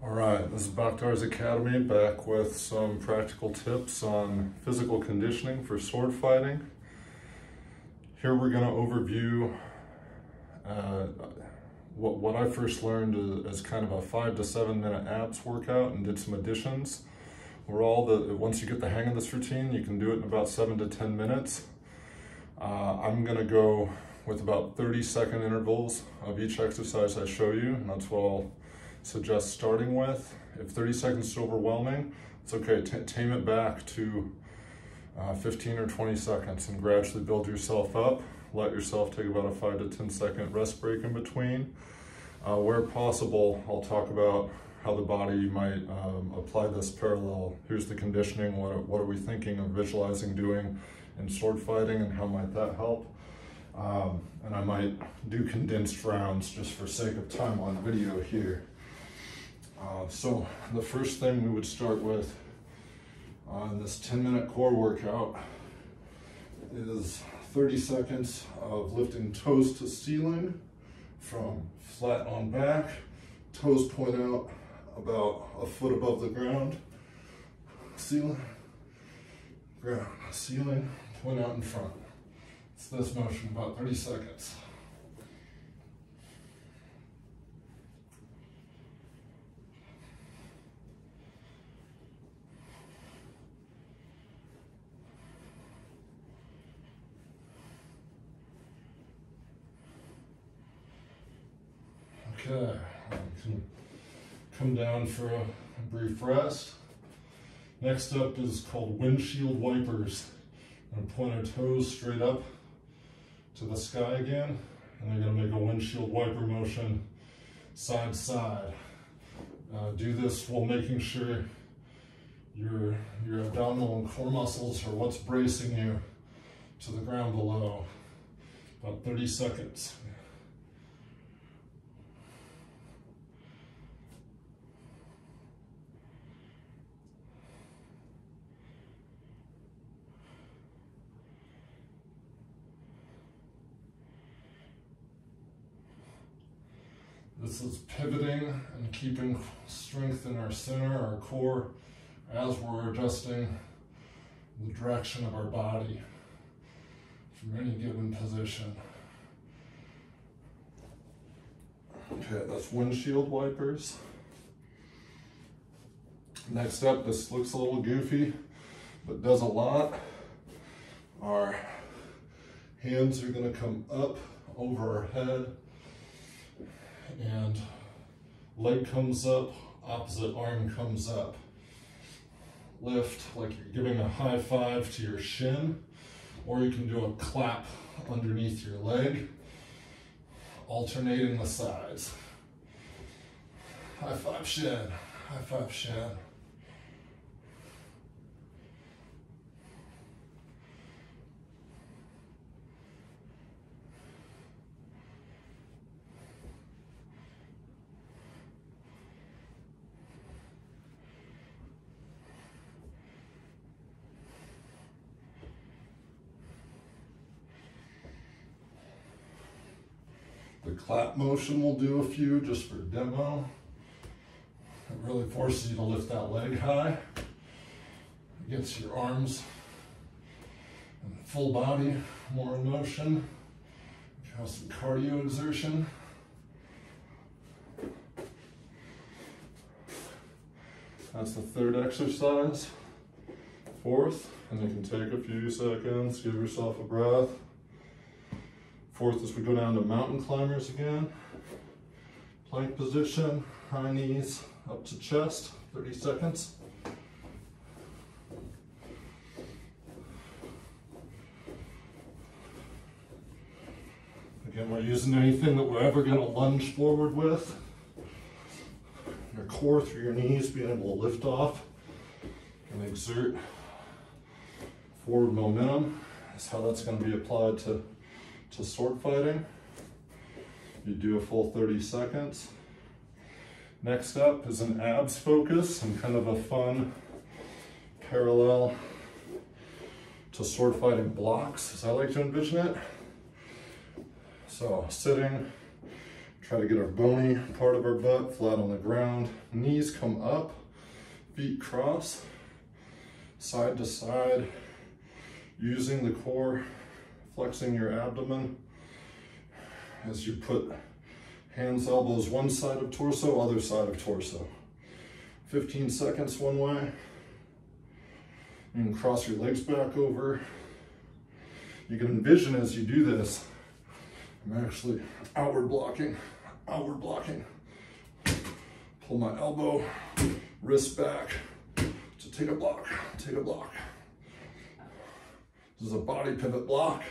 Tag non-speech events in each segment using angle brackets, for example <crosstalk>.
All right, this is Bhakdar's Academy back with some practical tips on physical conditioning for sword fighting. Here we're going to overview uh, what, what I first learned as kind of a five to seven minute abs workout and did some additions. We're all the, once you get the hang of this routine, you can do it in about seven to 10 minutes. Uh, I'm gonna go with about 30 second intervals of each exercise I show you, and that's what I'll suggest starting with. If 30 seconds is overwhelming, it's okay, T tame it back to uh, 15 or 20 seconds and gradually build yourself up. Let yourself take about a five to 10 second rest break in between. Uh, where possible, I'll talk about how the body might um, apply this parallel. Here's the conditioning, what, what are we thinking of visualizing doing in sword fighting and how might that help? Um, and I might do condensed rounds just for sake of time on video here. Uh, so the first thing we would start with on this 10 minute core workout is 30 seconds of lifting toes to ceiling from flat on back, toes point out about a foot above the ground, ceiling, ground, ceiling, point out in front. It's this motion, about 30 seconds. Okay, can come down for a brief rest. Next up is called windshield wipers. I'm gonna point our toes straight up to the sky again, and I'm gonna make a windshield wiper motion side to side. Uh, do this while making sure your, your abdominal and core muscles are what's bracing you to the ground below. About 30 seconds. This is pivoting and keeping strength in our center, our core, as we're adjusting the direction of our body from any given position. Okay, that's windshield wipers. Next up, this looks a little goofy, but does a lot. Our hands are gonna come up over our head and leg comes up, opposite arm comes up. Lift like you're giving a high five to your shin, or you can do a clap underneath your leg, alternating the sides. High five shin, high five shin. The clap motion will do a few just for demo. It really forces you to lift that leg high. It gets your arms and full body more in motion. Have some cardio exertion. That's the third exercise. Fourth, and you can take a few seconds, give yourself a breath. Fourth is we go down to mountain climbers again. Plank position, high knees up to chest, 30 seconds. Again, we're using anything that we're ever gonna lunge forward with. Your core through your knees being able to lift off and exert forward momentum is how that's gonna be applied to to sword fighting. You do a full 30 seconds. Next up is an abs focus and kind of a fun parallel to sword fighting blocks, as I like to envision it. So sitting, Try to get our bony part of our butt flat on the ground. Knees come up, feet cross, side to side, using the core, flexing your abdomen as you put hands, elbows, one side of torso, other side of torso. 15 seconds one way. And cross your legs back over. You can envision as you do this, I'm actually outward blocking outward blocking. Pull my elbow, wrist back to take a block, take a block. This is a body pivot block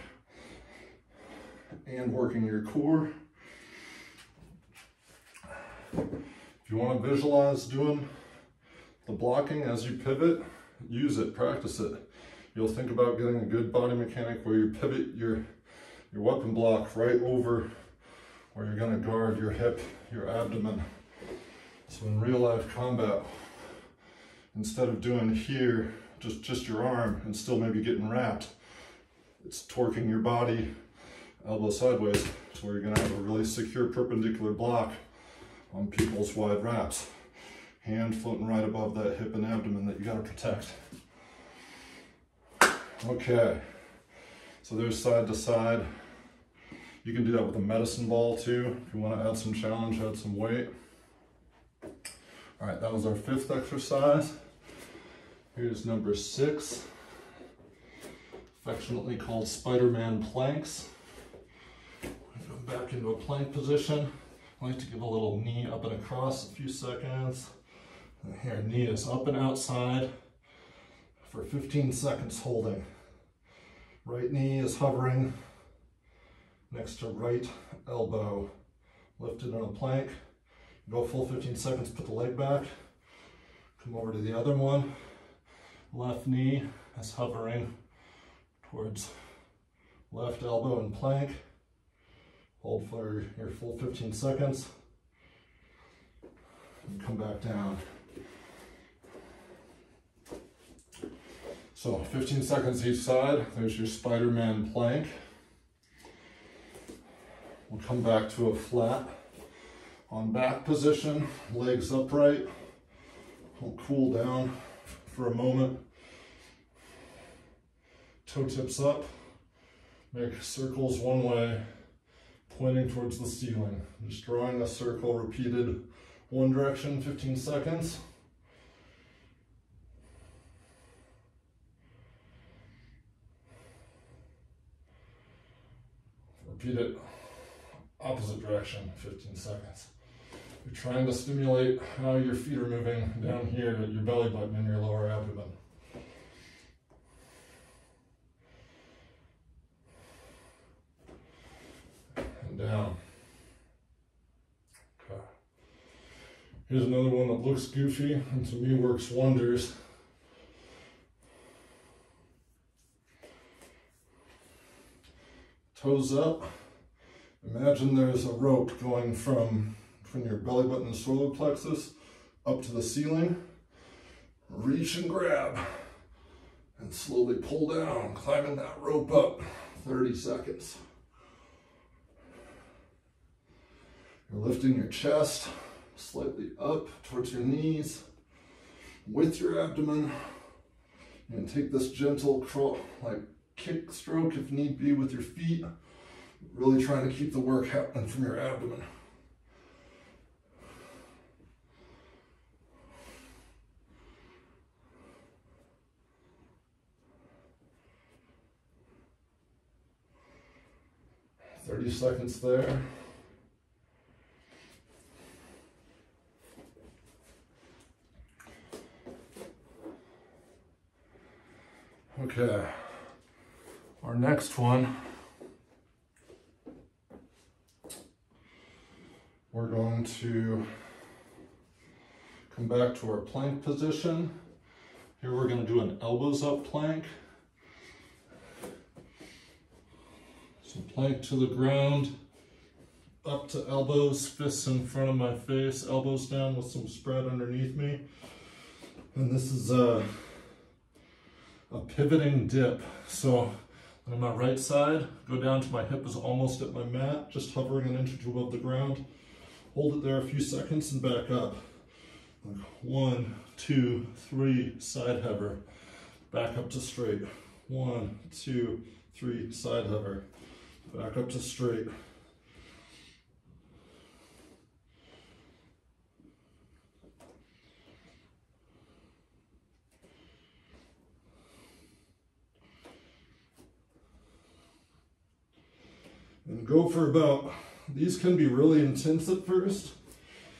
and working your core. If you want to visualize doing the blocking as you pivot, use it, practice it. You'll think about getting a good body mechanic where you pivot your, your weapon block right over where you're gonna guard your hip, your abdomen. So in real life combat, instead of doing here, just, just your arm and still maybe getting wrapped, it's torquing your body elbow sideways. So you're gonna have a really secure perpendicular block on people's wide wraps. Hand floating right above that hip and abdomen that you gotta protect. Okay, so there's side to side. You can do that with a medicine ball too. If you want to add some challenge, add some weight. All right, that was our fifth exercise. Here's number six, affectionately called Spider-Man planks. Back into a plank position. I like to give a little knee up and across a few seconds. And here, knee is up and outside for 15 seconds holding. Right knee is hovering next to right elbow. Lifted in a plank. Go full 15 seconds, put the leg back. Come over to the other one. Left knee is hovering towards left elbow and plank. Hold for your full 15 seconds. And come back down. So 15 seconds each side. There's your Spider-Man plank. We'll come back to a flat on back position, legs upright. We'll cool down for a moment. Toe tips up. Make circles one way, pointing towards the ceiling. Just drawing a circle repeated one direction, 15 seconds. Repeat it opposite direction, 15 seconds. You're trying to stimulate how your feet are moving down here at your belly button and your lower abdomen. Down. Okay. Here's another one that looks goofy and to me works wonders. Toes up. Imagine there's a rope going from, from your belly button and solar plexus up to the ceiling. Reach and grab and slowly pull down, climbing that rope up 30 seconds. You're lifting your chest slightly up towards your knees with your abdomen. And take this gentle crawl, like kick stroke if need be with your feet. Really trying to keep the work happening from your abdomen. Thirty seconds there. Okay, our next one We're going to come back to our plank position. Here we're going to do an elbows up plank. So plank to the ground, up to elbows, fists in front of my face, elbows down with some spread underneath me. And this is a, a pivoting dip. So on my right side, go down to my hip is almost at my mat, just hovering an inch or two above the ground Hold it there a few seconds and back up. Like one, two, three, side hover. Back up to straight. One, two, three, side hover. Back up to straight. And go for about, these can be really intense at first.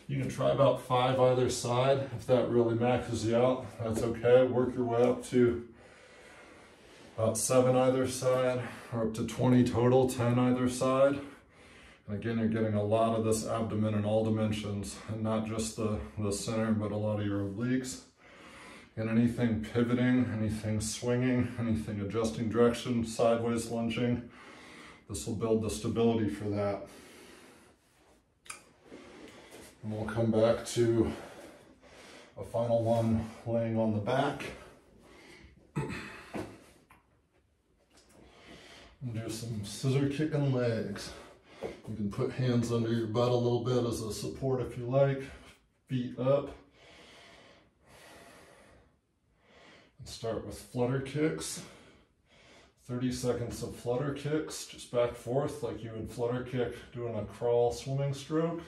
You can try about five either side. If that really maxes you out, that's okay. Work your way up to about seven either side, or up to 20 total, 10 either side. And again, you're getting a lot of this abdomen in all dimensions, and not just the, the center, but a lot of your obliques. And anything pivoting, anything swinging, anything adjusting direction, sideways lunging, this will build the stability for that. And we'll come back to a final one laying on the back. <clears throat> and do some scissor kicking legs. You can put hands under your butt a little bit as a support if you like. Feet up. And start with flutter kicks. 30 seconds of flutter kicks, just back forth like you would flutter kick doing a crawl swimming stroke.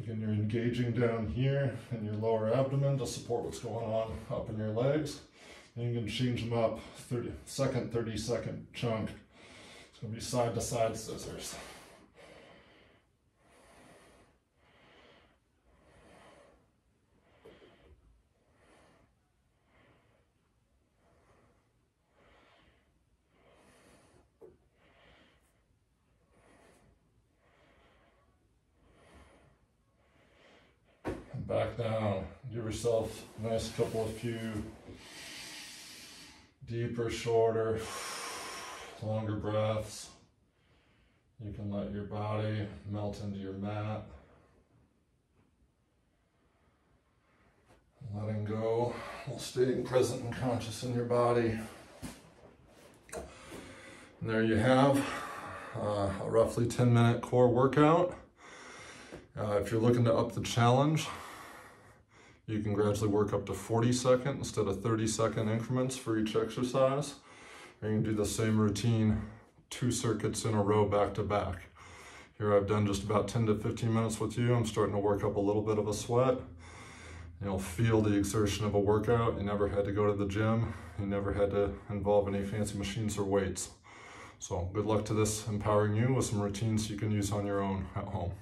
Again, you're engaging down here in your lower abdomen to support what's going on up in your legs. And you can change them up 30 second, 30 second chunk. It's gonna be side to side scissors. Back down. Give yourself a nice couple of few deeper, shorter, longer breaths. You can let your body melt into your mat. Letting go while staying present and conscious in your body. And there you have uh, a roughly 10 minute core workout. Uh, if you're looking to up the challenge, you can gradually work up to 40 second instead of 30 second increments for each exercise. You can do the same routine, two circuits in a row back to back. Here I've done just about 10 to 15 minutes with you. I'm starting to work up a little bit of a sweat. You'll feel the exertion of a workout. You never had to go to the gym. You never had to involve any fancy machines or weights. So good luck to this empowering you with some routines you can use on your own at home.